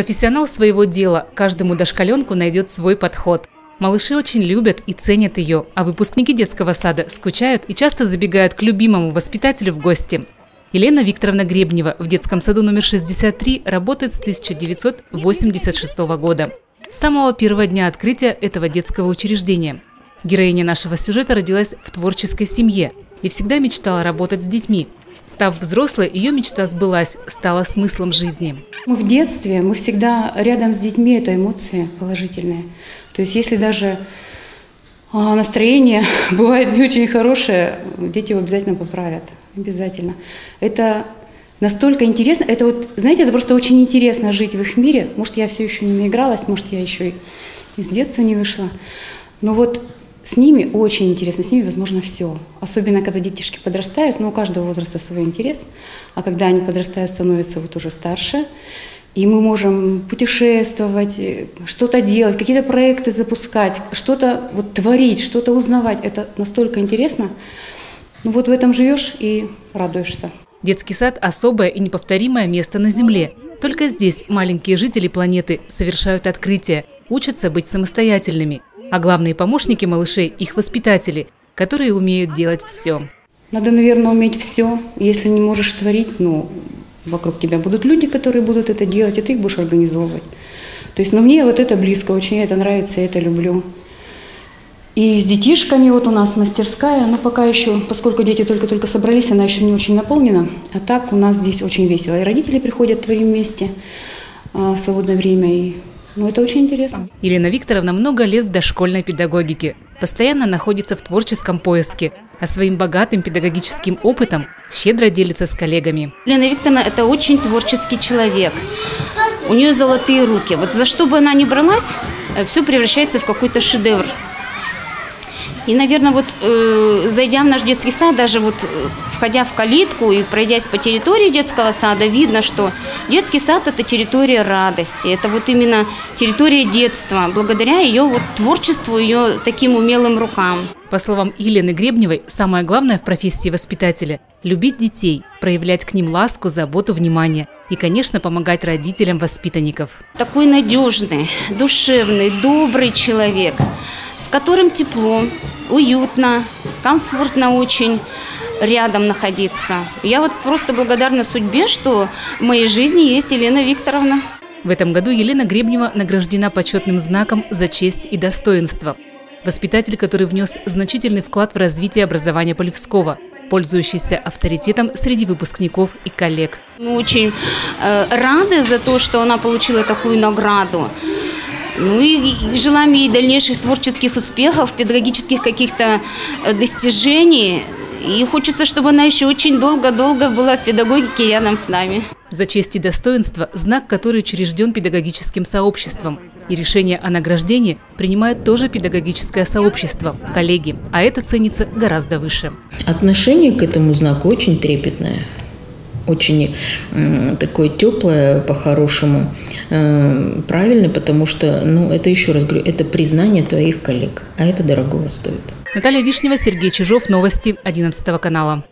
Профессионал своего дела, каждому дошкаленку найдет свой подход. Малыши очень любят и ценят ее, а выпускники детского сада скучают и часто забегают к любимому воспитателю в гости. Елена Викторовна Гребнева в детском саду номер 63 работает с 1986 года. С самого первого дня открытия этого детского учреждения. Героиня нашего сюжета родилась в творческой семье и всегда мечтала работать с детьми. Став взрослой, ее мечта сбылась, стала смыслом жизни. Мы в детстве, мы всегда рядом с детьми, это эмоции положительные. То есть если даже а, настроение бывает не очень хорошее, дети его обязательно поправят. Обязательно. Это настолько интересно. Это вот, знаете, это просто очень интересно жить в их мире. Может, я все еще не наигралась, может, я еще и из детства не вышла. Но вот с ними очень интересно, с ними возможно все. Особенно, когда детишки подрастают, но у каждого возраста свой интерес. А когда они подрастают, становятся вот уже старше, и мы можем путешествовать, что-то делать, какие-то проекты запускать, что-то вот творить, что-то узнавать. Это настолько интересно. Ну вот в этом живешь и радуешься. Детский сад – особое и неповторимое место на Земле. Только здесь маленькие жители планеты совершают открытия, учатся быть самостоятельными. А главные помощники малышей – их воспитатели, которые умеют делать все. Надо, наверное, уметь все. Если не можешь творить, ну, вокруг тебя будут люди, которые будут это делать, и ты их будешь организовывать. То есть, ну, мне вот это близко, очень это нравится, я это люблю. И с детишками вот у нас мастерская, но пока еще, поскольку дети только-только собрались, она еще не очень наполнена. А так у нас здесь очень весело. И родители приходят творим вместе а, в свободное время. И, ну, это очень интересно. Елена Викторовна много лет в дошкольной педагогике. Постоянно находится в творческом поиске. А своим богатым педагогическим опытом щедро делится с коллегами. Елена Викторовна – это очень творческий человек. У нее золотые руки. Вот за что бы она ни бралась, э, все превращается в какой-то шедевр. И, наверное, вот э, зайдя в наш детский сад, даже вот э, входя в калитку и пройдясь по территории детского сада, видно, что детский сад – это территория радости, это вот именно территория детства, благодаря ее вот творчеству, ее таким умелым рукам. По словам Елены Гребневой, самое главное в профессии воспитателя – любить детей, проявлять к ним ласку, заботу, внимание и, конечно, помогать родителям воспитанников. Такой надежный, душевный, добрый человек – с которым тепло, уютно, комфортно очень рядом находиться. Я вот просто благодарна судьбе, что в моей жизни есть Елена Викторовна. В этом году Елена Гребнева награждена почетным знаком «За честь и достоинство». Воспитатель, который внес значительный вклад в развитие образования Полевского, пользующийся авторитетом среди выпускников и коллег. Мы очень э, рады за то, что она получила такую награду. Ну и желаем ей дальнейших творческих успехов, педагогических каких-то э, достижений. И хочется, чтобы она еще очень долго-долго была в педагогике рядом с нами. За честь и достоинство – знак, который учрежден педагогическим сообществом. И решение о награждении принимает тоже педагогическое сообщество, коллеги. А это ценится гораздо выше. Отношение к этому знаку очень трепетное очень такое теплое, по-хорошему, э, правильно, потому что, ну, это еще раз говорю, это признание твоих коллег, а это дорогого стоит. Наталья Вишнева, Сергей Чижов, новости 11 канала.